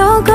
লগতে ঘৰে খনি